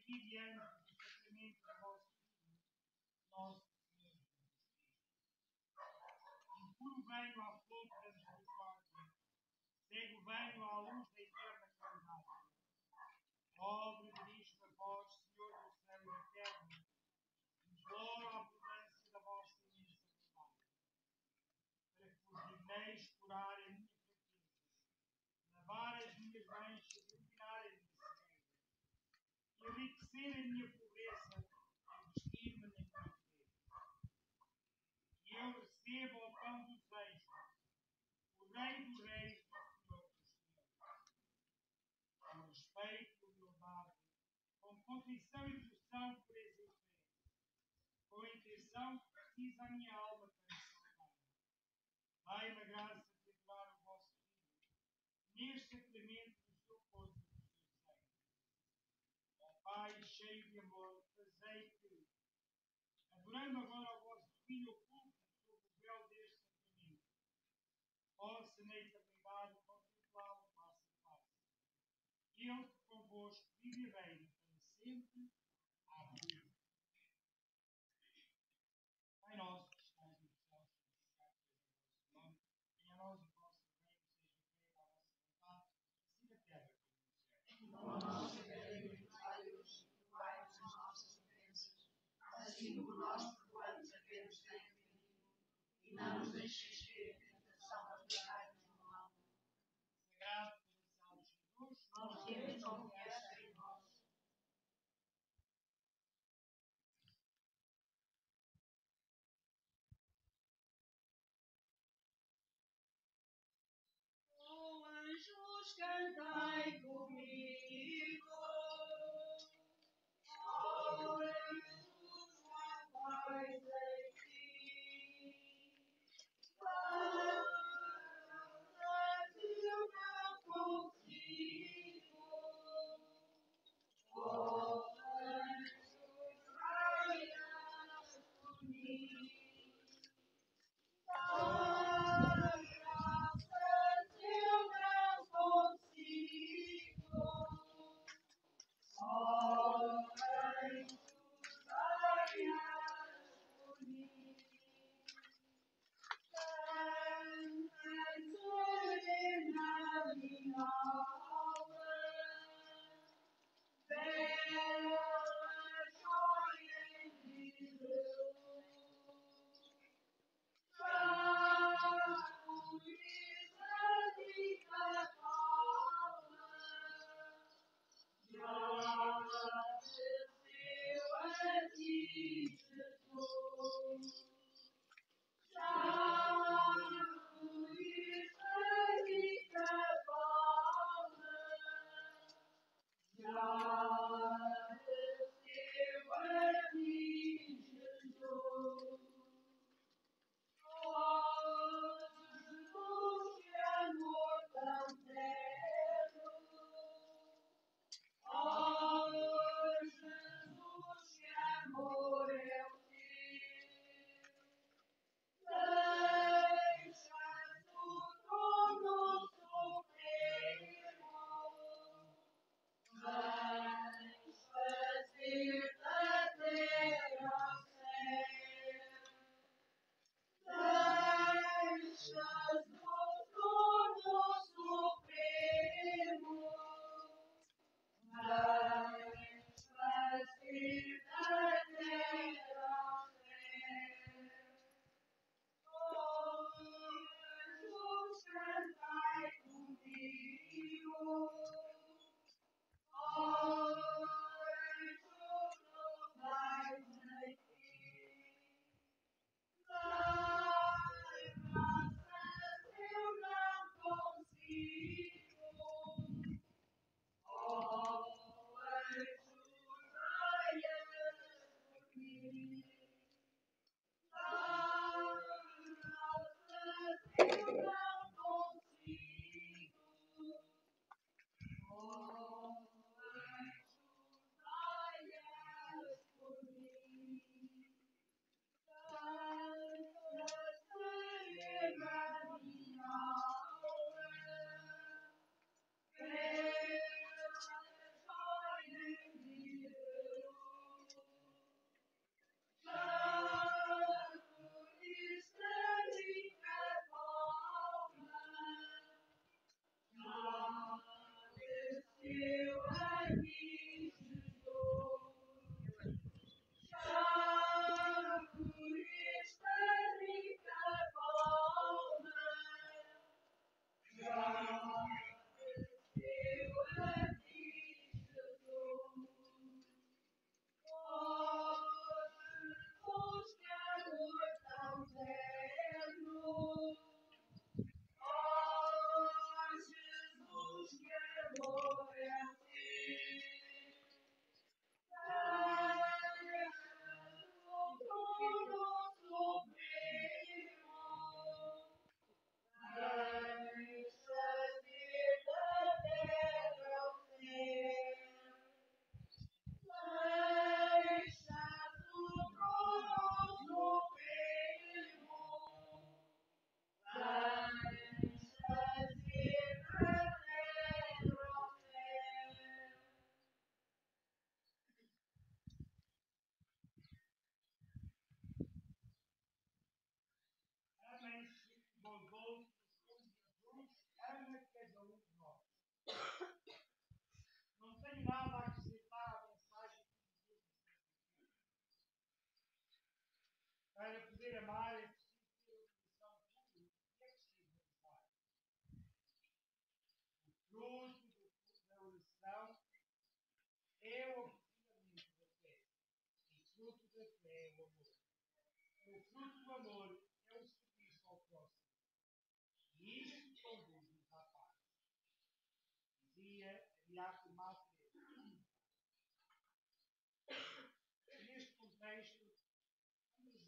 aqui diante do sacramento da vossa vida, o puro venho à flor da misericórdia, venho à luz da eterna claridade. Pobre, querido, conhecer a minha pobreza e vestir-me na minha pobreza. E eu recebo o pão dos reis, o rei dos reis do Senhor dos Senhores. Com respeito do meu lado, com confissão e devoção por exemplo, com a intenção que precisa a minha alma para me salvar. Dai-me a graça de perdoar o vosso filho, neste atendimento Pai, cheio de amor, fazei que, adorando agora o vosso Filho oculto sob o véu deste sacramento, possa nele abrigar e contemplá-lo face a face. Ele convosco vive e reina para sempre. 肝胆不迷糊。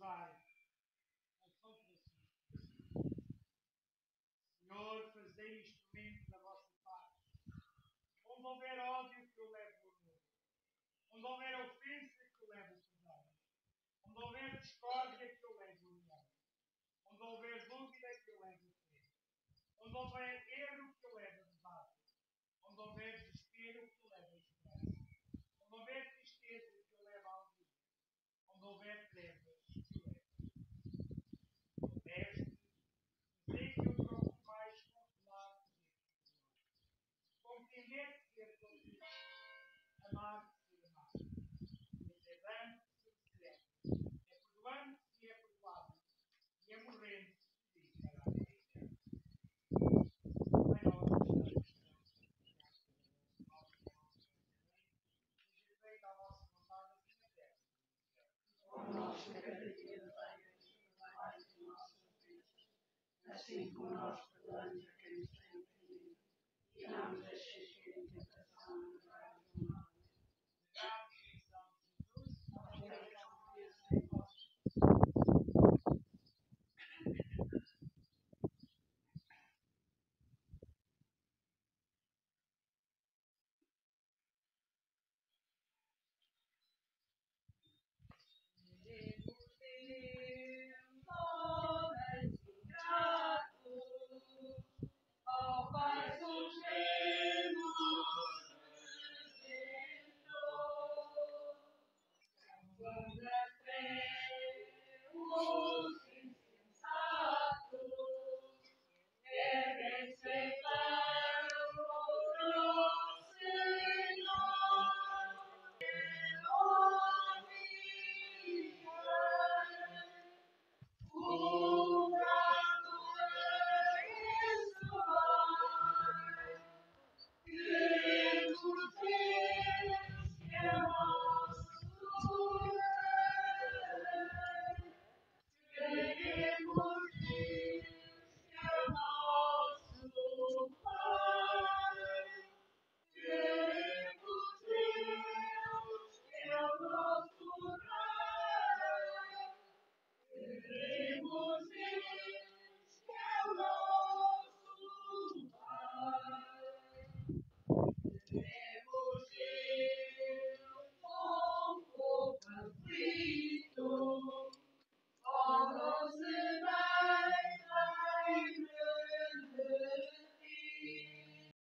vai. É Senhor, fazei instrumento da vossa paz. Onde houver ódio que eu levo o amor. Onde houver ofensa que eu levo o perdão. Onde houver discórdia que eu levo o união. Onde houver dúvida que eu levo o fé. Onde houver Señor.